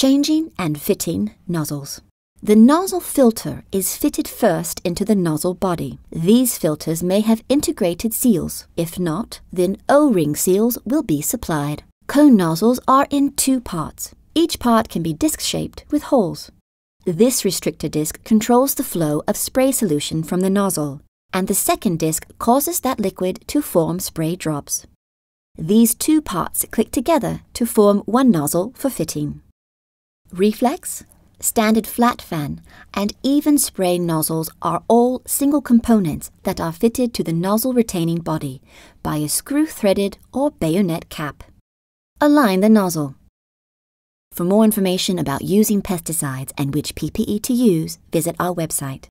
Changing and fitting nozzles. The nozzle filter is fitted first into the nozzle body. These filters may have integrated seals. If not, then O-ring seals will be supplied. Cone nozzles are in two parts. Each part can be disc-shaped with holes. This restrictor disc controls the flow of spray solution from the nozzle, and the second disc causes that liquid to form spray drops. These two parts click together to form one nozzle for fitting. Reflex, standard flat fan, and even spray nozzles are all single components that are fitted to the nozzle retaining body by a screw-threaded or bayonet cap. Align the nozzle. For more information about using pesticides and which PPE to use, visit our website.